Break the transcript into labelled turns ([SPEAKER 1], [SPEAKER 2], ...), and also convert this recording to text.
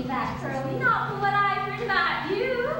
[SPEAKER 1] me that, Curly, not for what I've written about you.